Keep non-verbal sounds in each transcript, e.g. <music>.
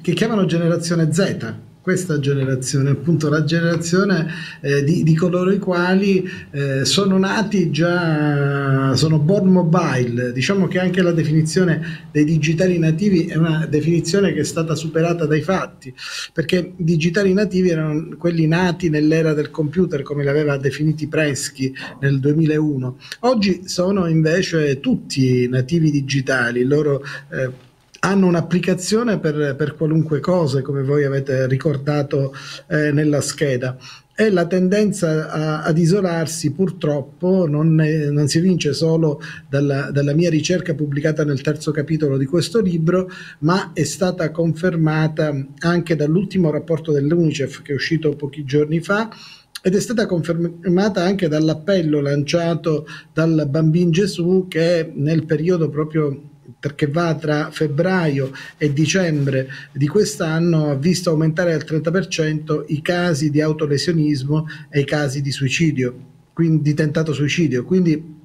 che chiamano generazione Z questa generazione, appunto la generazione eh, di, di, coloro i quali eh, sono nati già, sono born mobile, diciamo che anche la definizione dei digitali nativi è una definizione che è stata superata dai fatti, perché digitali nativi erano quelli nati nell'era del computer, come li aveva definiti Preschi nel 2001, oggi sono invece tutti nativi digitali, loro eh, hanno un'applicazione per, per, qualunque cosa, come voi avete ricordato eh, nella scheda. E la tendenza a, ad isolarsi purtroppo non, è, non, si vince solo dalla, dalla, mia ricerca pubblicata nel terzo capitolo di questo libro, ma è stata confermata anche dall'ultimo rapporto dell'UNICEF che è uscito pochi giorni fa, ed è stata confermata anche dall'appello lanciato dal Bambin Gesù che nel periodo proprio perché va tra febbraio e dicembre di quest'anno ha visto aumentare al 30% i casi di autolesionismo e i casi di suicidio, quindi di tentato suicidio. Quindi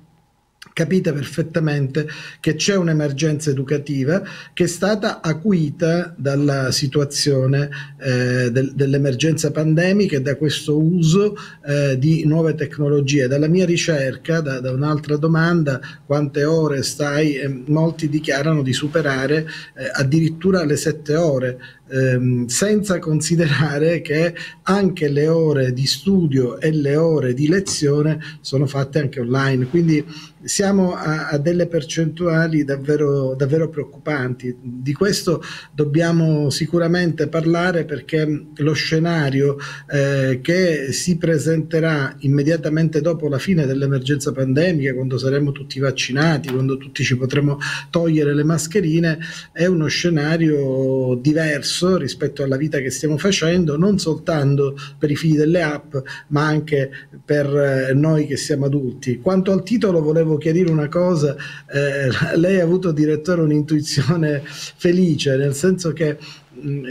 capite perfettamente che c'è un'emergenza educativa che è stata acuita dalla situazione eh, del, dell'emergenza pandemica e da questo uso eh, di nuove tecnologie. Dalla mia ricerca, da, da un'altra domanda, quante ore stai, eh, molti dichiarano di superare eh, addirittura le sette ore ehm, senza considerare che anche le ore di studio e le ore di lezione sono fatte anche online. Quindi siamo a, a delle percentuali davvero, davvero preoccupanti. Di questo dobbiamo sicuramente parlare perché lo scenario eh, che si presenterà immediatamente dopo la fine dell'emergenza pandemica, quando saremo tutti vaccinati, quando tutti ci potremo togliere le mascherine, è uno scenario diverso rispetto alla vita che stiamo facendo, non soltanto per i figli delle app, ma anche per eh, noi che siamo adulti. Quanto al titolo volevo chiarire una cosa, eh, <laughs> lei ha avuto direttore un'intuizione felice, nel senso che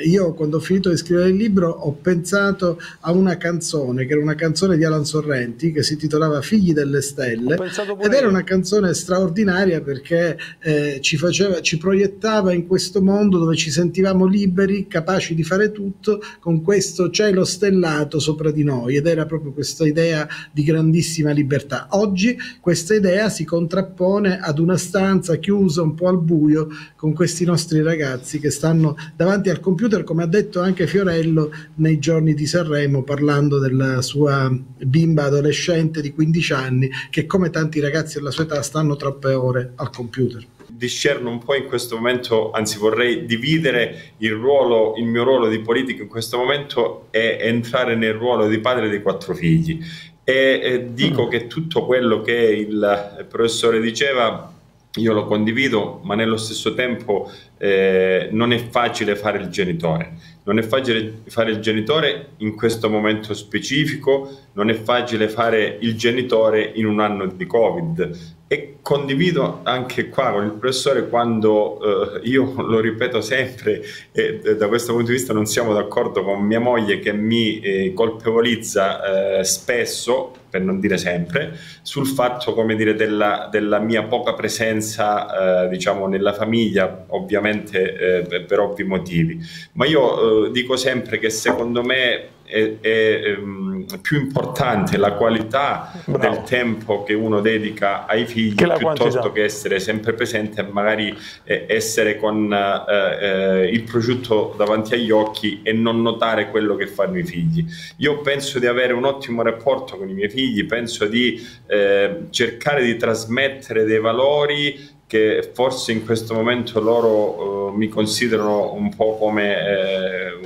io quando ho finito di scrivere il libro ho pensato a una canzone che era una canzone di Alan Sorrenti che si titolava Figli delle Stelle. Ed era una canzone straordinaria perché eh, ci, faceva, ci proiettava in questo mondo dove ci sentivamo liberi, capaci di fare tutto con questo cielo stellato sopra di noi. Ed era proprio questa idea di grandissima libertà. Oggi questa idea si contrappone ad una stanza chiusa un po' al buio con questi nostri ragazzi che stanno davanti a al computer, come ha detto anche Fiorello nei giorni di Sanremo, parlando della sua bimba adolescente di 15 anni, che come tanti ragazzi della sua età stanno troppe ore al computer discerno un po' in questo momento, anzi vorrei dividere il ruolo, il mio ruolo di politico in questo momento e entrare nel ruolo di padre dei quattro figli. E, e dico mm. che tutto quello che il professore diceva io lo condivido, ma nello stesso tempo eh, non è facile fare il genitore. Non è facile fare il genitore in questo momento specifico, non è facile fare il genitore in un anno di Covid. E condivido anche qua con il professore quando eh, io <laughs> lo ripeto sempre e da questo punto di vista non siamo d'accordo con mia moglie che mi eh, colpevolizza eh, spesso per non dire sempre, sul fatto, dire, della, della mia poca presenza, eh, diciamo, nella famiglia, ovviamente eh, per ovvi motivi. Ma io dico sempre che secondo me è, è um, più importante la qualità Bravo. del tempo che uno dedica ai figli che piuttosto quantità. che essere sempre presente e magari eh, essere con eh, eh, il prosciutto davanti agli occhi e non notare quello che fanno i figli. Io penso di avere un ottimo rapporto con i miei figli, penso di eh, cercare di trasmettere dei valori che forse in questo momento loro uh, mi considerano un po' come eh,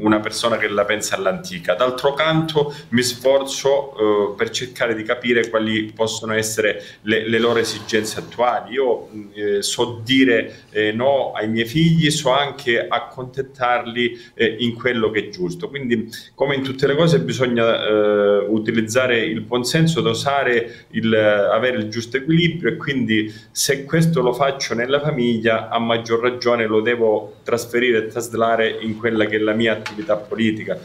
una persona che la pensa all'antica. D'altro canto mi sforzo uh, per cercare di capire quali possono essere le, le loro esigenze attuali. Io eh, so dire eh, no ai miei figli, so anche accontentarli eh, in quello che è giusto. Quindi come in tutte le cose bisogna eh, utilizzare il buonsenso, dosare, il, avere il giusto equilibrio e quindi se questo lo faccio nella famiglia a maggior ragione lo devo trasferire e traslare in quella che è la mia attività attività politica